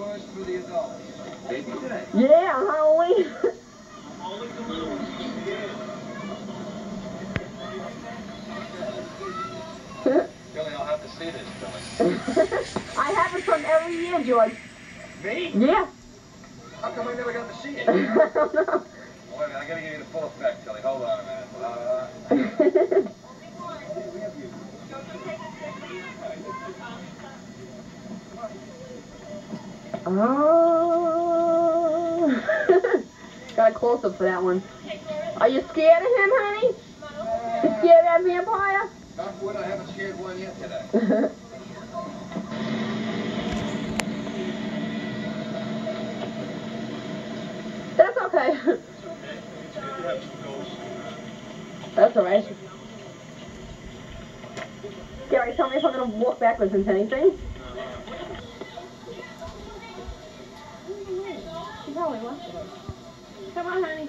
tours for the adults. Maybe today. Yeah, Halloween. Billy, I'll have to see this, Billy. I have it from every year, George. Me? Yeah. How come I never got to see it? I Wait don't know. a minute, I gotta give you the full effect, Billy. Hold on a minute. Uh, oh. Got a close up for that one. Are you scared of him, honey? You scared of that vampire? knock wood, I haven't scared one yet today. That's okay. That's alright. Gary, tell me if I'm gonna walk backwards into anything. Come on, honey.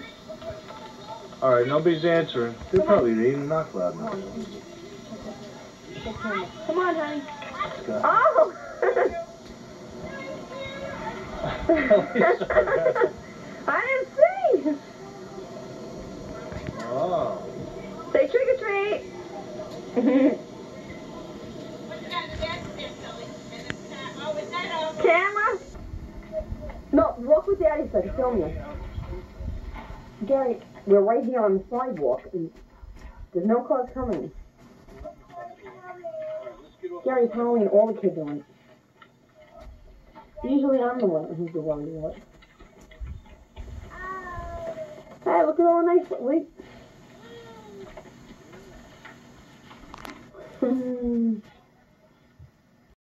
All right, nobody's answering. They're probably reading knock loud enough. Come on, honey. Go. Oh! I didn't see. oh. Say trick or treat. Camera? No, walk with Daddy can film you. Gary, we're right here on the sidewalk and there's no cars coming. Gary, Halloween, all the kids on it. Usually I'm the one who's the one who it. Hey, look at all the nice, wait. Hmm.